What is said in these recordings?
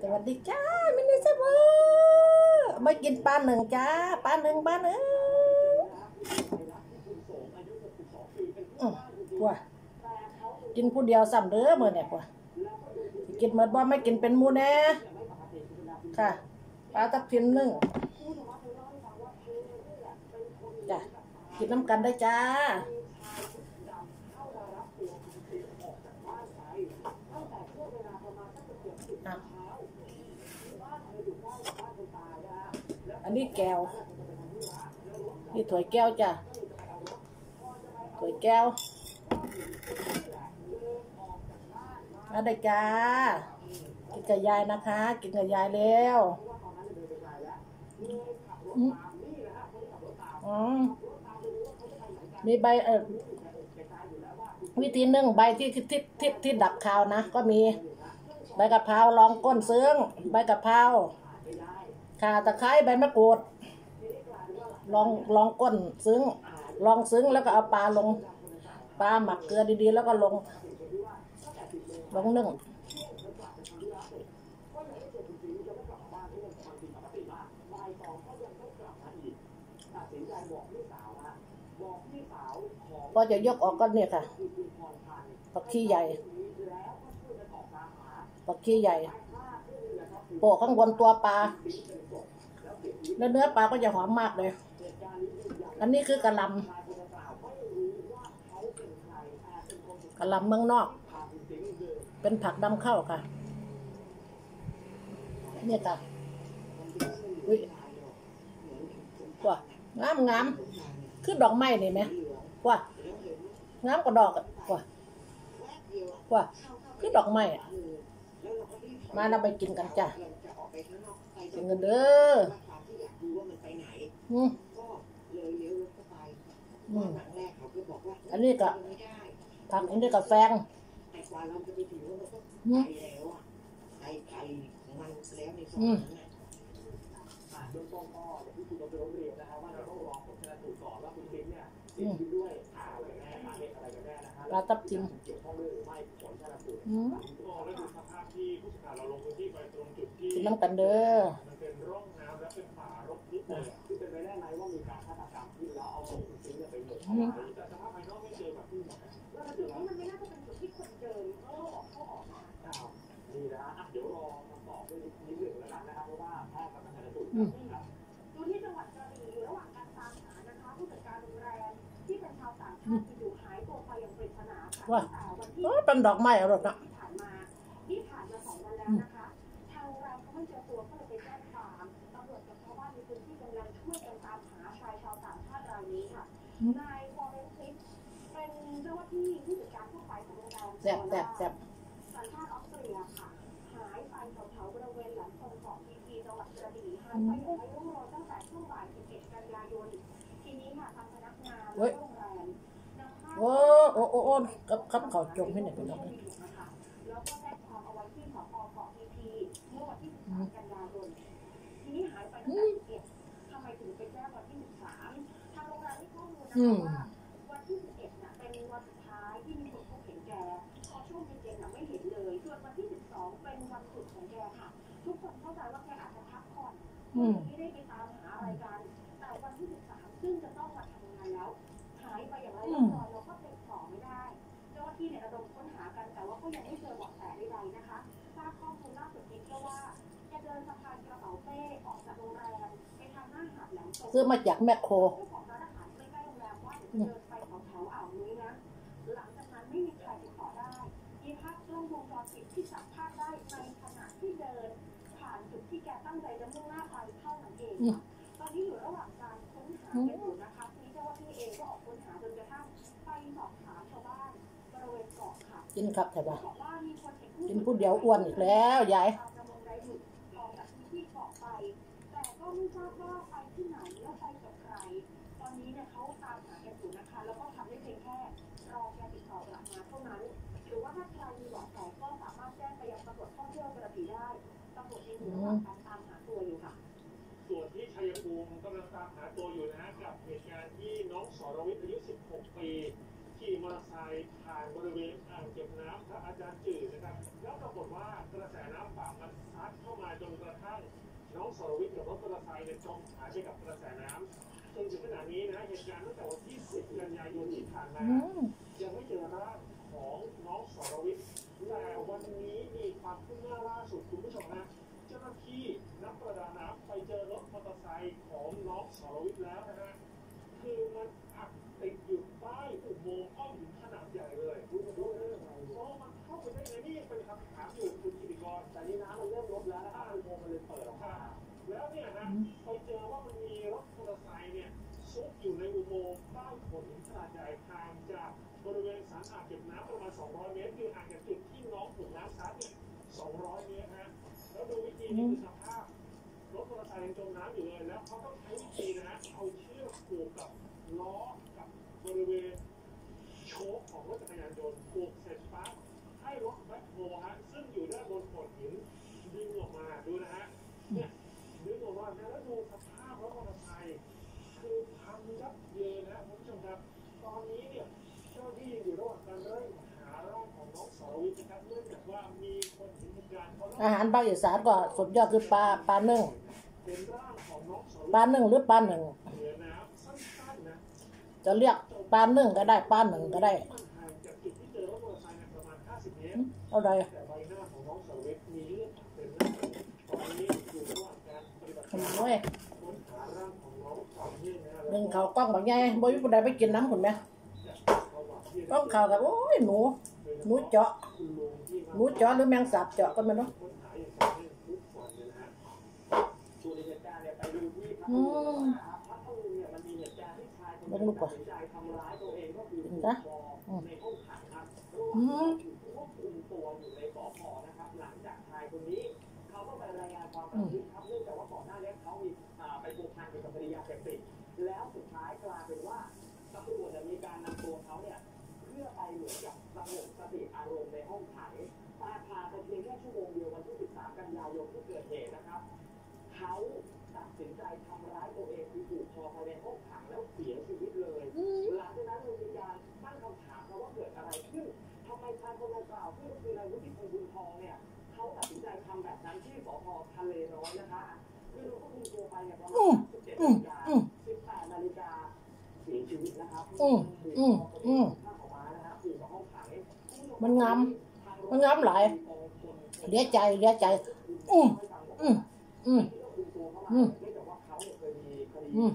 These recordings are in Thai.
สวัสดีจ้ามินิเซเวอร์ไม่กินปลาหนึ่งจ้าปลาหนึ่งปลาหนึ่งอืมกว่ากินผู้เดียวซ้ำเด้อเมื้อเนี่ยว่ากินหมดบ่ไม่กินเป็นมูแน่ค่ะปลาทับทิมหนึ่งจ้ะกินน้ำกันได้จ้า อะอันนี้แก้ว นี่ถ้วยแก้วจ้ะถ้วยแก้วมาได้จ้า กินกับยายนะคะ กินกับยายเร็วอืมอืมมีใบเออวิธีนึ่งใบที่ที่ที่ที่ดับคาวนะ ก็มี ใบกะเพราลองก้นซึ้งใบกะเพราข่าตะไคร้ใบมะกรูด ลองลองก้นซึ้ง ลองซึ้งแล้วก็เอาปลาลง ปลาหมักเกลือดีๆ แล้วก็ลง ลงนึ่งพอจะยกออกก็เนี่ยค่ะผักชีใหญ่ ปักขี้ใหญ่ โปะข้างบนตัวปลาแล้วเนื้อปลาก็จะหอมมากเลย อันนี้คือกระลำกระลำเมืองนอก เป็นผักดำเข้าค่ะเนี่ยค่ะอุ้ยว่างามงามคือดอกไม้นี่ไหมว่างามกว่าดอกอะว่าว่าคือดอกไม้อะ มาเราไปกินกันจ้ะกินกันเด้ออืมอืมอันนี้ก็ผักอันนี้ก็แฟงอืมอืมอืมปลาทับทิมอืมเราลงพื้นที่ไปตรงจุดที่กินน้ำกันเด้อมันเร่องน้ำและเป็นป่ารกทึบเลยคือเป็นไปได้ไหมว่ามีการฆาตกรรมที่เราเอาศพทิ้งเนี่ยไปหมกเอาไว้แต่สภาพภายนอกไม่เบนะแล้วจุดนี้มั นไม่น่าจะเป็นจุดที่คนเดินเข้าออกเข้าออกนะอ้าวนี่นะฮะอะเดี๋ยวรอคำตอบ ว่าตั้งแต่วันที่เออเป็นดอกไม้อร่อยนะที่ผ่านมานี่ผ่านมาสองวันแล้วนะคะทางโรงแรมเขาไม่เจอตัวก็เลยไปแจ้งความตำรวจกับชาวบ้านในพื้นที่กำลังช่วยกันตามหาชายชาวต่างชาติรายนี้ค่ะนายฟอเรนซิสเป็นเจ้าหน้าที่ผู้จัดการทั่วไปของโรงแรมแซ่บแซ่บแซ่บสัญชาติออสเตรียค่ะหายไปแถวๆบริเวณหลังคงของพีพีจังหวัดกระบี่หายไปอย่างไร้ร่องรอยตั้งแต่ช่วงบ่าย11กันยายนทีนี้ค่ะทางพนักงานและโรงแรมนำภาพโอ้โอ้โอ้โอ้กับกับเขาจมให้หน่อยพี่น้องแล้วก็แจ้งความเอาไว้ที่สพเกาะพีพีเมื่อวั ใจจะมุ่งหน้าไปเท่านั้นเองค่ะตอนนี้อยู่ระหว่างการค้นหากันอยู่นะคะทีนี้เจ้าหน้าที่เองก็ออกค้นหาจนกระทั่งไปสอบถามชาวบ้านบริเวณเกาะค่ะกินครับแต่ว่าบอกว่ามีคนเห็นกินผู้เดียวอ้วนอีกแล้วยายชาวประมงไร้หยุดออกจากพื้นที่เกาะไปแต่ก็ไม่ทราบว่า เตอร์ไซค์เนี่ยจมหายไปกับกระแสน้ำจนถึงขณะนี้นะเหตุการณ์ตั้งแต่วันที่ 10 กันยายนที่ผ่านมาอืมยังไม่เจอร่างของน้องสรวิทย์แต่วันนี้มีความคืบหน้าล่า ไปเจอว่ามันมีรถมอเตอร์ไซค์เนี่ยซุกอยู่ในอุโมงค์ใต้โขดหินขนาดใหญ่ห่างจากบริเวณสันอ่างเก็บน้ำประมาณ 200 เมตรคือห่างจากจุดที่น้องถูกน้ำซัดเนี่ย200 เมตรฮะแล้วดูวิธีนี่คือสภาพรถมอเตอร์ไซค์ยังจมน้ำอยู่เลยแล้วเขาต้องใช้วิธีนะฮะเอาเชือกผูกกับล้อกับบริเวณโชคของรถจักรยานยนต์ผูกเสร็จปั๊บให้รถแบ็คโฮฮะซึ่งอยู่ด้านบนโขดหินดึงออกมาดูนะฮะเนี่ย ออกมาแล้วดูสภาพรถมอเตอร์ไซค์คือพังยับเยินนะคุณผู้ชมครับ ตอนนี้เนี่ยเจ้าหน้าที่อยู่ระหว่างการเร่งหาร่างของน้องสรวิทย์นะครับเนื่องจากว่ามีคนเห็นเหตุการณ์เขาอาหารภาคอีสานก็สุดยอดคือปลาปลานึ่งเป็นร่างของน้องสรปลาวิทย์นึ่งหรือปลาหนึ่งเหนือน้ำสั้นๆนะจะเรียกปลานึ่งก็ได้ปลาหนึ่งก็ได้ที่มันห่างจากจุดที่เจอรถมอเตอร์ไซค์เนี่ยประมาณ50เมตรเอาใด ปฏิบัติทำการไว้ยหนูเอ้หนึ่งเขากล้องแบบไงบ่มีผู้ใดไปกินน้ำคุณไหมกล้องเข่ากับโอ้ยหนูหนูเจาะหนูเจาะหรือแมงสาบเจาะก็ไม่รู้ค้นหาอย่างต่อเนื่องทุกวันเลยนะฮะส่วนเหตุการณ์เนี่ยไปดูที่พัทอืมนะครับพัทลุงเนี่ยมันมีเหตุการณ์ที่ชายคนหเบิ่นึ่งงลูกตัก่อดนสินใจทำร้ายตัวเก็คือเห็ถูนกปะอืมในห้องขังครับอืมควบคุมตัวอยู่ในสพนะครับหลังจากชายคนนี้เขาก็ไปรายงานความประพฤติ กับสงบสติอารมณ์ในห้องขังตาพาไปเพียงแค่ชั่วโมงเดียววันที่ 13 กันยายนที่เกิดเหตุนะครับ เขาตัดสินใจทำร้ายตัวเองคือผูกคอภายในห้องขังแล้วเสียชีวิตเลย หลังจากนั้นเลยมีการตั้งคำถามว่าเกิดอะไรขึ้นทำไมชายคนดังกล่าวซึ่คือนายวุฒิพงษ์บุญทองเนี่ยเขาตัดสินใจทำแบบนั้นที่สพทะเลน้อยนะคะคือเราก็คุมตัวไปเนี่ยประมาอืณ17นาฬิกา18นาฬิกาเสียชีวิตนะครับอืมอืมอืม มันงามมันงามหลายเดี๋ยใจเดี๋ยใจ อืมอืมอืมอืมเนื่องจากว่าเขาเนี่ยเคยมีคดีอืม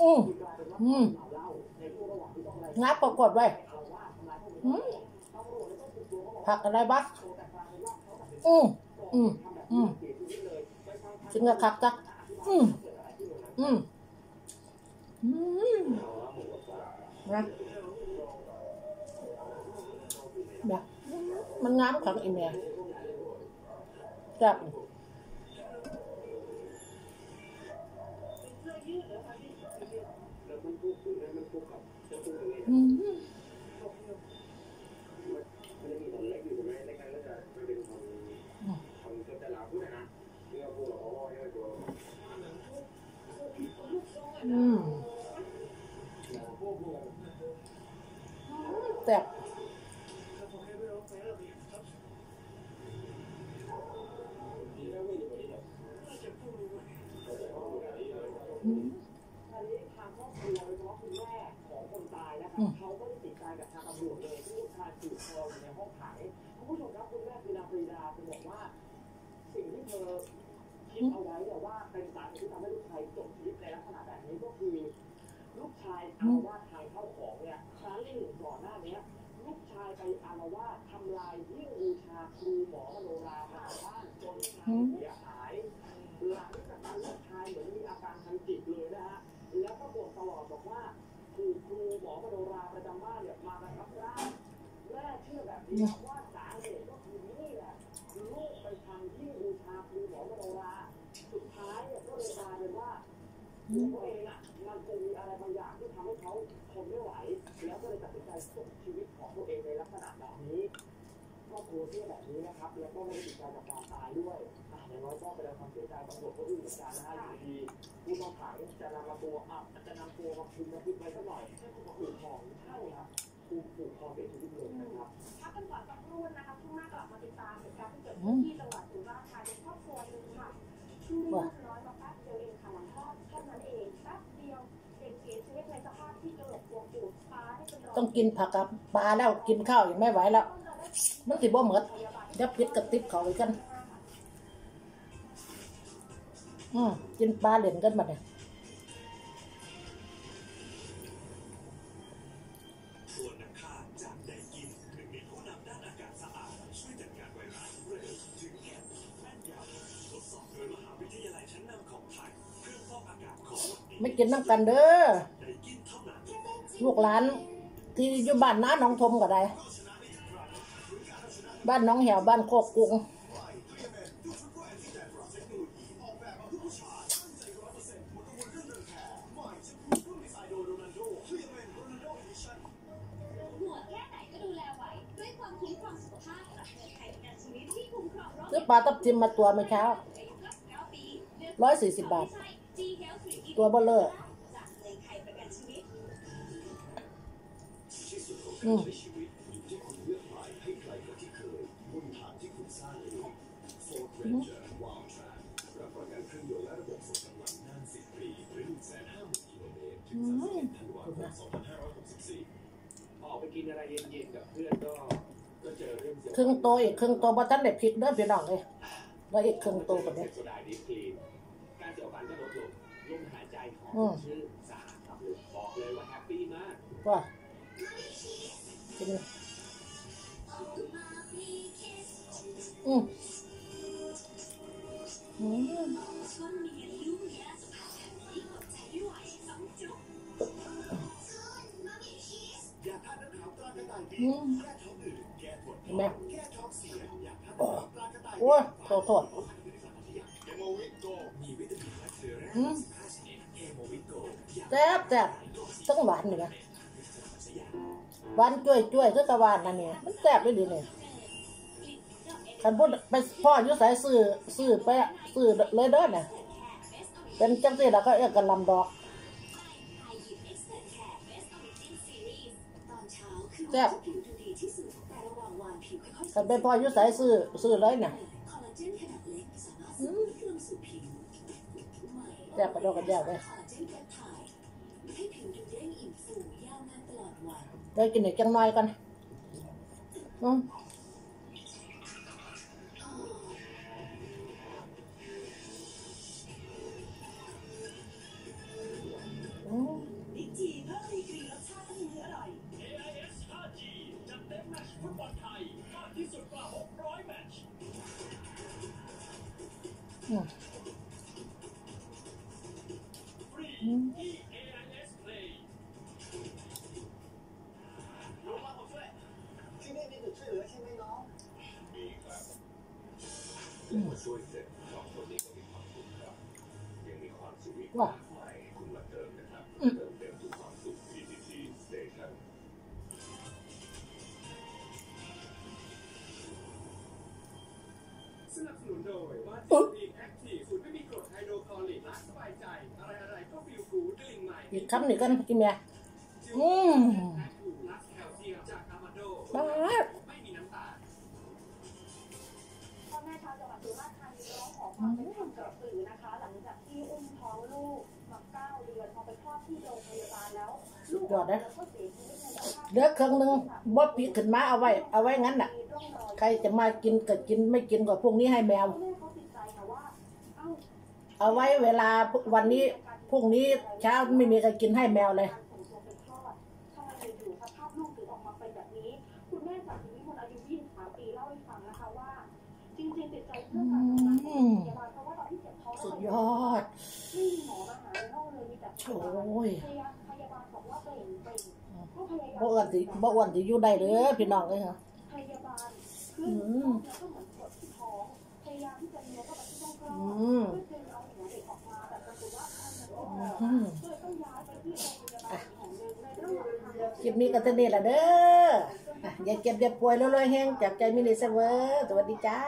อืมคือกลายเป็นว่าอืมเขาเหล้าในช่วงระหว่างที่ต้องรายงับปรากฏไว้เอาว่าทำร้ายผู้อื่นอืมตำรวจเลยต้องคุมตัวเขาบอกผักอะไรบ้างอืมออืมอืมถึงกับคักจักอืมเกิดออืมอืมนะ บบมันงามขังอีเมียจับอืมนทุกข์กับประตูตรงนี้ อืม มันจะมีคนเล็กอยู่ใช่ไหมในการก็จะมันเป็นคนคนเกิดแต่ลาพูดนะเรื่องพวกเราพ่อเนี่ยตัว อืม พวกพวก แซ่บอืม ตอนนี้ทางครอบครัวโดยเฉพาะคุณแม่ของคนตายนะครับ อืม เขาก็ได้ติดใจกับทางตำรวจเลยที่ลูกชายถู กคออยู่ในห้องขังคุณผู้ชมครับคุณแม่คือนางปรีดาเธอบอกว่า สิ่งที่เธอคิดเอาไว้เนี่ยว่าเป็นสาเหตุที่ทำให้ลูกชายจบชีวิตในลักษณะแบบนี้ก็คือ ลูกชายอารวาสทางเข้าของเนี่ยครั้งหนึ่งก่อนหน้านี้ลูกชายไปอารวาสทำลายยิ่งบูชาครูหมอม แม่เชื่อแบบนี้นะว่าสาเหตุก็คือนี่แหละลูกไปทำที่บูชาครูหมอมโนราสุดท้ายเนี่ยก็เลยกลายเป็นว่าตัวเองอะมันคงมีอะไรบางอย่างที่ทำให้เขาทนไผู้ผูกคอเป็ยชีวิตนะครับพักกันก่อนสักรุ่นะคะช่วงหากลับมาติดตามเหตุการณ์ที่เกิดขึ้นที่จังหวัดสุราษฎร์ธานีครอบครัวหนึ่งค่ะชื่อลูกน้อยมาแป๊บเดียวเองค่ะหลังคลอดแค่นั้นเองแป๊บเดียวเด็กเสียชีวิตในสภาพที่กระโหลกบวมปูดฟ้าได้เป็นรอยต้องกินผักกับปลาแล้วกินข้าวยังไม่ไหวแล้วมันสิบ่เหมือดยับพิษกับติบเขาอีกกันอืมกินปลาเหล่นกันมาเนี่ย ไม่กินน้ำกันเด้อไดกินเท่านั้นลูกหลานที่อยู่บ้านน้าหน้องทมก็ได้ บ้านน้องแหวบ้านโคกกรุงหัวแค่ไหนก็ดูแลไหวด้วยความคุ้มครองสุขภาพจากเงินไทยประกันชีวิตที่คุ้มครองโรคซื้อปลาตับทิมมาตัวเมื่อเช้าอายุ99ปีเลือกร้อยสี่สิบบาท ตัวเบลเลอร์จากเงินไทยประกันชีวิตที่สุดของอืมใช้ชีวิตอยู่ที่คุณเลือกใหม่ให้ไกลกว่าที่เคยบนฐานที่คุณสร้างเองโฟร์เรนเจอร์วาวทรานรับประกันเครื่องยนต์และระบบส่งกำลังนาน10ปีหรือ150,000กิโลเมตรถึง31ธันวาคม2564ออกไปกินอะไรเย็นๆกับเพื่อกเจอเรื่องเสียครึ่งโตอีกครึ่งโตบ่ทันได้พริกเด้อพี่น้องเลยแล้วอีกครึ่งโตแบบนี้การเสียวฟันก็ลดลง ลมหายใจของอืมชื่อสะอาดครับเลยบอกเลยว่าแฮปปี้มากว่ากินอืมอืมช่วงนี้ลูกยาสุขภาพที่อดใจไม่ไหวสองจุดอยากทานน้ำขาวตรากระต่ายดีอืมแก้ท้องอืดแก้ปวดเห็นไหมแก้ท้องเสียอยากทานน้ำขาวตรากระต่ายโอ้ยโทษโทษเอโม ซ่บแซ่บต้องหวานนี่นะหวานจ้วยจ้วยๆคือกะหวานนั่นเนี่ยมันแซ่บไปดีเลยคันพูดไปพ่อยู่สายซื้อซื้อไปซื้อเลยเด้อเนี่ยเป็นจังซี่แล้วก็เอื้อกันลำดอกแซ่บวันที่ผิวดูดีที่สุดแต่ระหว่างวันผิวค่อยๆคันไปพ่อยู่สายซื้อซื้อเลยเนี่ยแซ่บกระโดดกระเดี่ยวเลย ให้ผิวดูเด้งอิ่มฟูยาวนานตลอดวันได้กินอีกจังน้อยกันอืมอืมดิจีเพิ่มดีกรีรสชาติให้มื้ออร่อย AIS 5G จัดเต็มแมตช์ฟุตบอลไทยมากที่สุดกว่า 600 แมตช์ อีกคำหนึ่งกันกินแม่อืมแอคทูลัสแคลเซียมจากอามาโดบ้าดไม่มีน้ำตาลพ่อแม่ชาวจังหวัดสุราษฎร์ธานีร้องขอความเป็นธรรมกับสื่อนะคะ หลังจากที่อุ้มท้องลูกมาเก้าเดือนพอไปคลอดที่โรงพยาบาลแล้วลูกยอดนะแล้วก็เสียชีวิตในสภาพเหลือครึ่งหนึงบ่ปีขึ้นมาเอาไว้ เอาไว้งั้นน่ะมีร่องรอยใครจะมากินก็กินไม่กินก็พวกนี้ให้แมวพ่อแม่เขาติดใจค่ะว่าเอ้าเอาไว้เวลาวันนี้ พรุ่งนี้เช้าไม่มีใครกินให้แมวเลยการส่งตัวไปคลอดทำไมอยู่ๆสภาพลูกถึงออกมาเป็นแบบนี้คุณแม่จากสิวิมลอายุ23ปีเล่าให้ฟังนะคะว่าจริงๆติดใจเรื่องการทำงานของโรงพยาบาลเพราะว่าตอนที่เจ็บท้องสุดยอดไม่มีหมอมาหาในห้องเลยมีแต่พยาบาลโอ้ยพยาพยาบาลบอกว่าเปล่งเปล่งก็พยายามบ่อ้วนสิบ่อ้วนสิอยู่ได้เด้อพี่น้องเอ้ยค่ะพยาบาลขึ้นอืมแล้วก็เหมือนกดที่ท้องพยายามที่จะเลี้ยงเข้าไปที่ช่องคลอดอืม คลิปนี้ก็จะเด็ดละเด้ออย่าเก็บอย่าป่วยแล้วลอยแห้งจากใจมินิเซเวอร์สวัสดีจ้า